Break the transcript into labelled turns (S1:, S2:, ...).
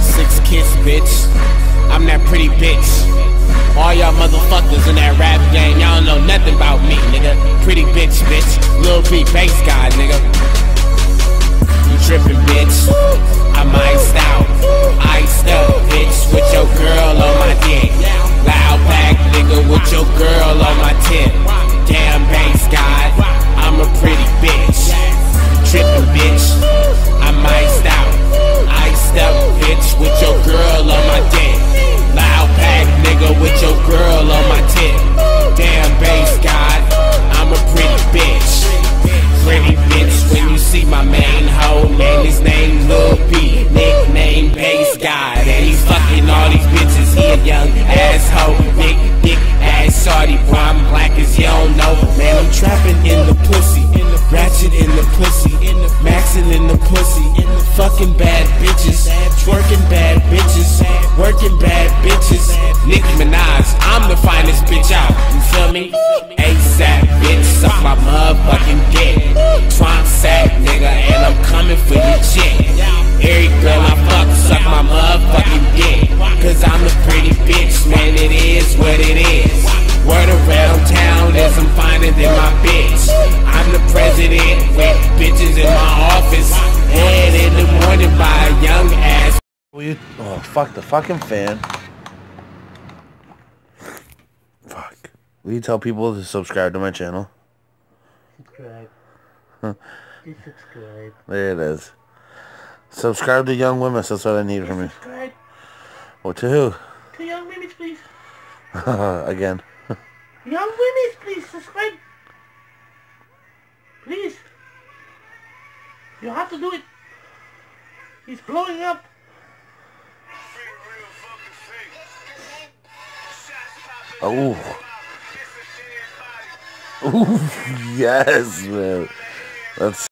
S1: Six kiss, bitch. I'm that pretty bitch. All y'all motherfuckers in that rap game, y'all don't know nothing about me, nigga. Pretty bitch, bitch. Lil B Based God, nigga. You trippin', bitch. I'm iced out. Iced up, bitch. With your girl on my dick. Loud pack, nigga, with your girl on my tip. Minaj, I'm the finest bitch out. You feel me? ASAP, bitch, suck my motherfucking dick. Trump sack, nigga, and I'm coming for your chick. Every girl I fuck, suck my motherfucking dick. Cause I'm a pretty bitch, man, it is what it is. Word around town is I'm finer than my bitch. I'm the president with bitches in my office. Head in the morning by a young ass.
S2: Will you? Oh, fuck the fucking fan. Will you tell people to subscribe to my channel?
S3: Subscribe. Please subscribe.
S2: There it is. Subscribe to Young Women. That's what I need from you.
S3: Subscribe
S2: What to who?
S3: to Young Women's, please.
S2: Again.
S3: Young Women's, please subscribe. Please. You have to do it. He's blowing up.
S2: Oh. Ooh, yes, man. That's